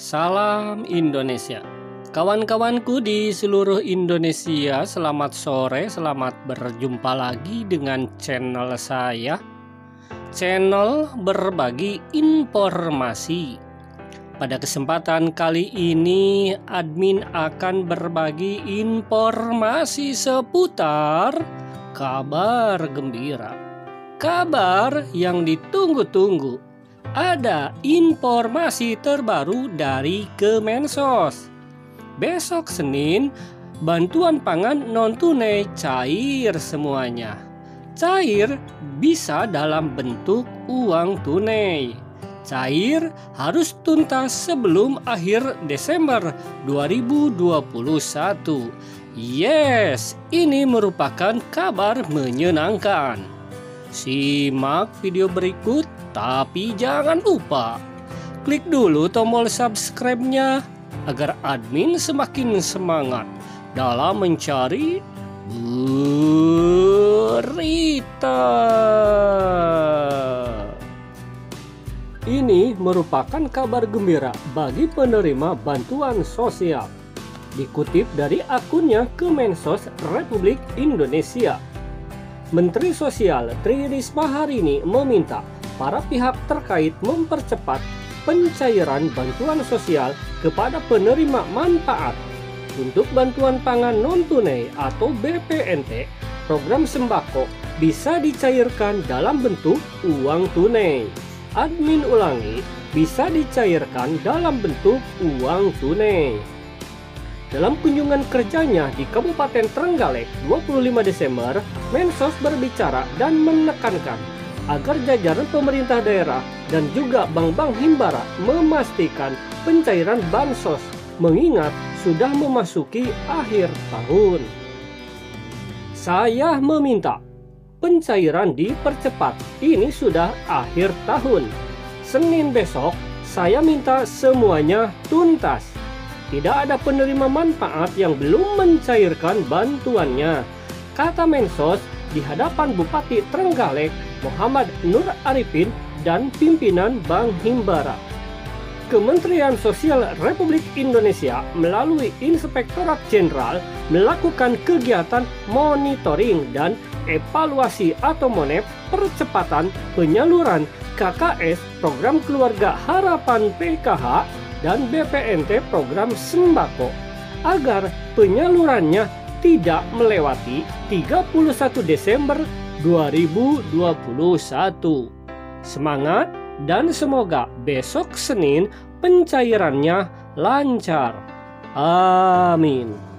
Salam Indonesia. Kawan-kawanku di seluruh Indonesia, selamat sore, selamat berjumpa lagi dengan channel saya. Channel berbagi informasi. Pada kesempatan kali ini, admin akan berbagi informasi seputar kabar gembira. Kabar yang ditunggu-tunggu. Ada informasi terbaru dari Kemensos. Besok Senin, bantuan pangan non-tunai cair semuanya. Cair bisa dalam bentuk uang tunai. Cair harus tuntas sebelum akhir Desember 2021. Yes, ini merupakan kabar menyenangkan. Simak video berikut, tapi jangan lupa klik dulu tombol subscribe-nya agar admin semakin semangat dalam mencari berita. Ini merupakan kabar gembira bagi penerima bantuan sosial. Dikutip dari akunnya Kemensos Republik Indonesia. Menteri Sosial Tri Risma hari ini meminta para pihak terkait mempercepat pencairan bantuan sosial kepada penerima manfaat untuk bantuan pangan non-tunai atau BPNT, program sembako bisa dicairkan dalam bentuk uang tunai. Admin ulangi, bisa dicairkan dalam bentuk uang tunai. Dalam kunjungan kerjanya di Kabupaten Trenggalek 25 Desember, Mensos berbicara dan menekankan agar jajaran pemerintah daerah dan juga bank-bank himbara memastikan pencairan bansos mengingat sudah memasuki akhir tahun. Saya meminta pencairan dipercepat. Ini sudah akhir tahun. Senin besok saya minta semuanya tuntas. Tidak ada penerima manfaat yang belum mencairkan bantuannya. Kata Mensos di hadapan Bupati Trenggalek Muhammad Nur Arifin dan pimpinan Bank Himbara. Kementerian Sosial Republik Indonesia melalui Inspektorat Jenderal melakukan kegiatan monitoring dan evaluasi atau MONEP percepatan penyaluran KKS Program Keluarga Harapan PKH dan BPNT Program Sembako agar penyalurannya tidak melewati 31 Desember 2021. Semangat dan semoga besok Senin pencairannya lancar. Amin.